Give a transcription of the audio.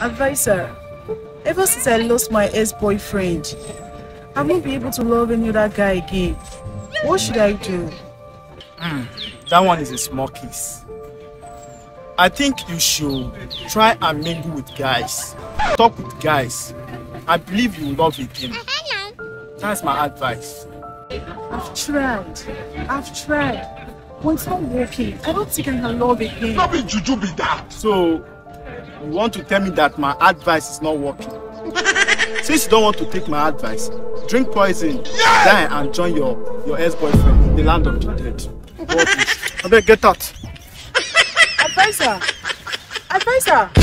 Advisor, ever since I lost my ex-boyfriend, I won't be able to love any other guy again. What should I do? Hmm, that one is a small case. I think you should try and mingle with guys. Talk with guys. I believe you will love again. That's my advice. I've tried. I've tried. But it's not working. I don't think I can love again. No be juju be that. So, you want to tell me that my advice is not working? Since you don't want to take my advice, drink poison, die and join your, your ex-boyfriend in the land of the dead. What is- I better get out. Advisor! Advisor!